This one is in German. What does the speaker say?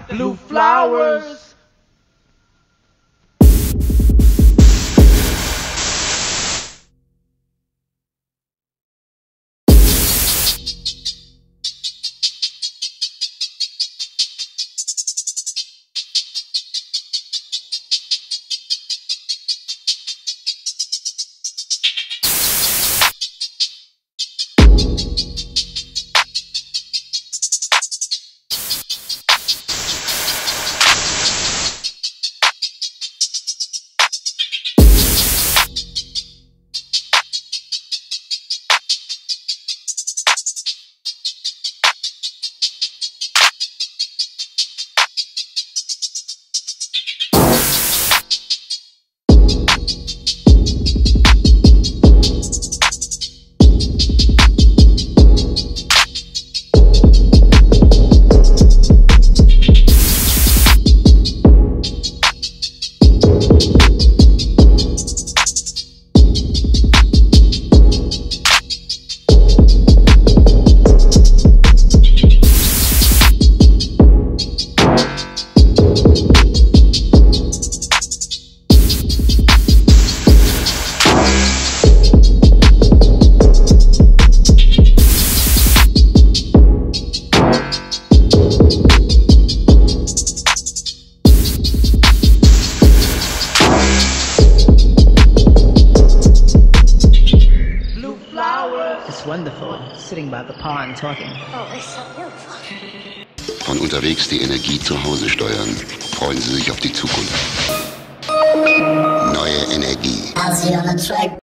Blue flowers. It's wonderful sitting by the pond talking. Oh, it's so beautiful. Von unterwegs die Energie zu Hause steuern. Freuen Sie sich auf die Zukunft. Neue Energie. I'll see you on the track.